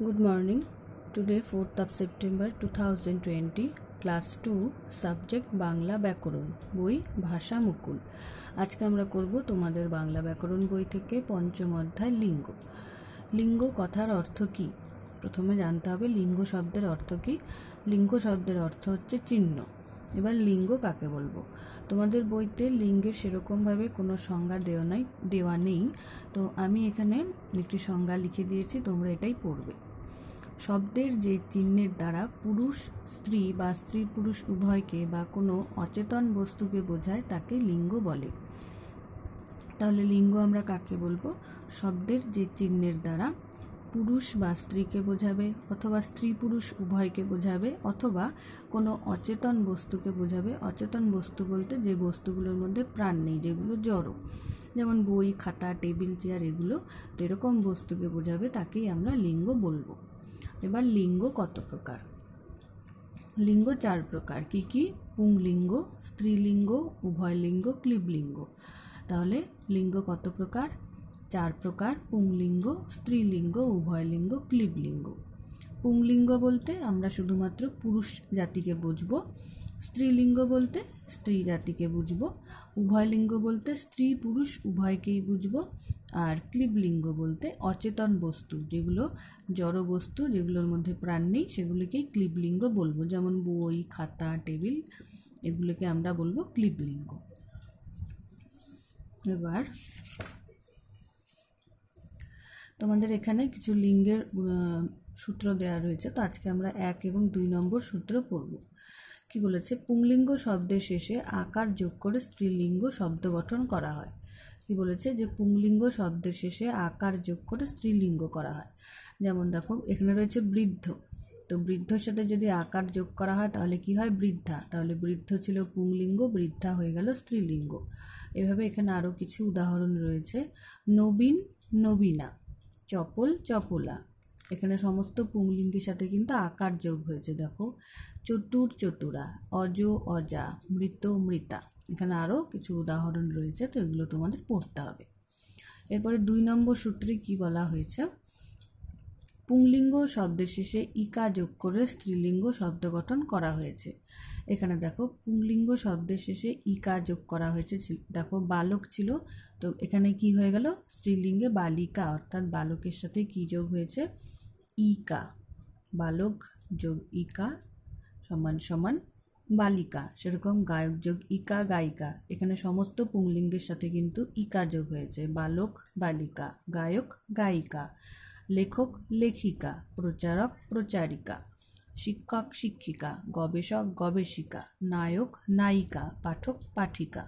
Good morning. Today 4th of September 2020 class two subject Bangla ব্যাকরণ, বই, ভাষা মুকুল। আজকে আমরা করব তোমাদের বাংলা ব্যাকরণ বই থেকে পঞ্চম অধ্যায়, লিঙ্গ। লিঙ্গ কথার অর্থ কী? প্রথমে জানতে হবে লিঙ্গ শব্দের অর্থ কী। লিঙ্গ শব্দের অর্থ হচ্ছে চিহ্ন। এবার লিঙ্গ কাকে বলব? তোমাদের বইতে লিঙ্গের সেরকমভাবে কোনো সংজ্ঞা দেওয়া নাই, দেওয়া নেই। তো আমি এখানে একটি সংজ্ঞা লিখে দিয়েছি, তোমরা এটাই পড়বে। শব্দের যে চিহ্নের দ্বারা পুরুষ স্ত্রী বা স্ত্রী পুরুষ উভয়কে বা কোনো অচেতন বস্তুকে বোঝায়, তাকে লিঙ্গ বলে। তাহলে লিঙ্গ আমরা কাকে বলব? শব্দের যে চিহ্নের দ্বারা পুরুষ বা স্ত্রীকে বোঝাবে অথবা স্ত্রী পুরুষ উভয়কে বোঝাবে অথবা কোনো অচেতন বস্তুকে বোঝাবে। অচেতন বস্তু বলতে যে বস্তুগুলোর মধ্যে প্রাণ নেই, যেগুলো জড়ো। যেমন বই, খাতা, টেবিল, চেয়ার এগুলো তো এরকম বস্তুকে বোঝাবে, তাকেই আমরা লিঙ্গ বলব। এবার লিঙ্গ কত প্রকার? লিঙ্গ চার প্রকার। কি কি? পুংলিঙ্গ, স্ত্রীলিঙ্গ, উভয়লিঙ্গ, ক্লিবলিঙ্গ। তাহলে লিঙ্গ কত প্রকার? চার প্রকার, পুংলিঙ্গ, স্ত্রীলিঙ্গ, উভয়লিঙ্গ, ক্লিবলিঙ্গ। পুংলিঙ্গ বলতে আমরা শুধুমাত্র পুরুষ জাতিকে বুঝব, স্ত্রীলিঙ্গ বলতে স্ত্রী জাতিকে বুঝব, উভয়লিঙ্গ বলতে স্ত্রী পুরুষ উভয়কেই বুঝব, আর ক্লিবলিঙ্গ বলতে অচেতন বস্তু, যেগুলো জড় বস্তু, যেগুলোর মধ্যে প্রাণ নেই, সেগুলিকেই ক্লিবলিঙ্গ বলব। যেমন বই, খাতা, টেবিল, এগুলোকে আমরা বলব ক্লিবলিঙ্গ। এবার তোমাদের এখানে কিছু লিঙ্গের সূত্র দেওয়া রয়েছে। তো আজকে আমরা এক এবং দুই নম্বর সূত্র পড়ব। কি বলেছে? পুংলিঙ্গ শব্দের শেষে আকার যোগ করে স্ত্রীলিঙ্গ শব্দ গঠন করা হয়। কি বলেছে? যে পুংলিঙ্গ শব্দের শেষে আকার যোগ করে স্ত্রীলিঙ্গ করা হয়। যেমন দেখো, এখানে রয়েছে বৃদ্ধ। তো বৃদ্ধর সাথে যদি আকার যোগ করা হয়, তাহলে কি হয়? বৃদ্ধা। তাহলে বৃদ্ধ ছিল পুংলিঙ্গ, বৃদ্ধা হয়ে গেল স্ত্রীলিঙ্গ। এভাবে এখানে আরও কিছু উদাহরণ রয়েছে। নবীন, নবীনা। চপল চপলা। এখানে সমস্ত পুংলিঙ্গের সাথে কিন্তু আকার যোগ হয়েছে, দেখো। চতুর চতুরা, অজ অজা, মৃত মৃতা। এখানে আরও কিছু উদাহরণ রয়েছে, তো এগুলো তোমাদের পড়তে হবে। এরপরে দুই নম্বর সূত্রে কি বলা হয়েছে? পুংলিঙ্গ শব্দের শেষে ইকা যোগ করে স্ত্রীলিঙ্গ শব্দ গঠন করা হয়েছে। এখানে দেখো পুংলিঙ্গ শব্দের শেষে ইকা যোগ করা হয়েছে। দেখো বালক ছিল, তো এখানে কি হয়ে গেল? স্ত্রীলিঙ্গে বালিকা, অর্থাৎ বালকের সাথে কি যোগ হয়েছে? ইকা, বালক যোগ ইকা সমান সমান বালিকা, সেরকম গায়ক যোগ ইকা গায়িকা। এখানে সমস্ত পুংলিঙ্গের সাথে কিন্তু ইকা যোগ হয়েছে, বালক, বালিকা, গায়ক, গায়িকা, লেখক, লেখিকা, প্রচারক, প্রচারিকা। শিক্ষক, শিক্ষিকা, গবেষক, গবেষিকা, নায়ক, নায়িকা, পাঠক, পাঠিকা।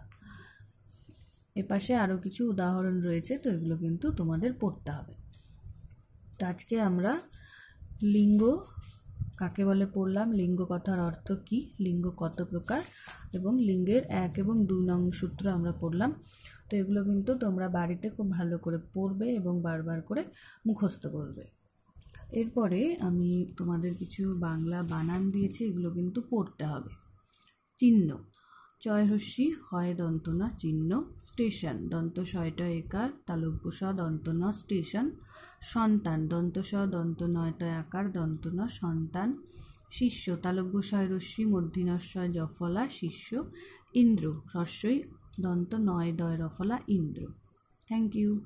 এপাশে আরও কিছু উদাহরণ রয়েছে, তো এগুলো কিন্তু তোমাদের পড়তে হবে। তো আজকে আমরা লিঙ্গ কাকে বলে পড়লাম? লিঙ্গ কথার অর্থ কি? লিঙ্গ কত প্রকার? এবং লিঙ্গের এক এবং দুই নং সূত্র আমরা পড়লাম। তো এগুলো কিন্তু তোমরা বাড়িতে খুব ভালো করে পড়বে এবং বারবার করে মুখস্থ করবে। এরপরে আমি তোমাদের কিছু বাংলা বানান দিয়েছি, এগুলো কিন্তু পড়তে হবে। চিহ্ন, চয়হস্যি, হয় দন্তনা, চিহ্ন, স্টেশন, দন্ত শয়টা একার, তালব্যস, দন্তন, স্টেশন, সন্তান দন্তস দন্ত নয়তয় আকার, দন্তন, সন্তান, শিষ্য তালব্যশয় রশ্মি, মধ্যিনশ্বয় জফলা, শিষ্য, ইন্দ্র হ্রস্বই দন্ত নয় দয় রফলা, ইন্দ্র। Thank you